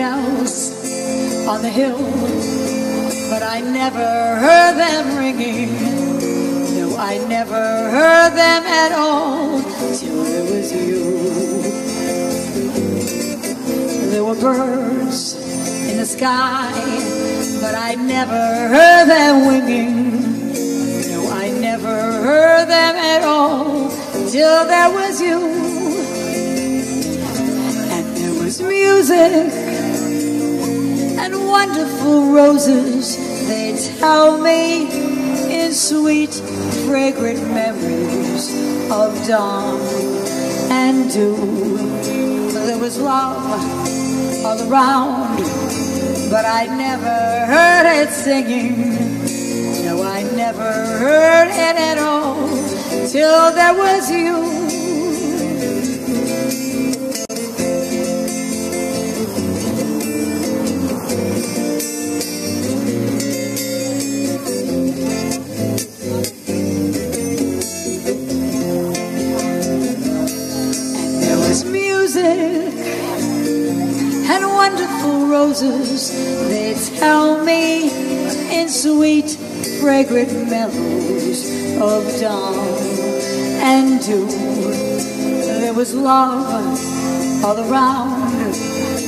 bells on the hill, but I never heard them ringing. No, I never heard them at all till there was you. There were birds in the sky, but I never heard them winging. No, I never heard them at all till there was you. And there was music and wonderful roses. They tell me in sweet, fragrant memories of dawn and dew. There was love all around, but I never heard it singing. No, I never heard it at all till there was you. Music and wonderful roses. They tell me in sweet, fragrant mellows of dawn and dew. There was love all around,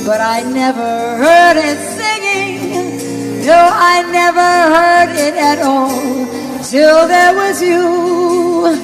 but I never heard it singing. No, I never heard it at all till there was you.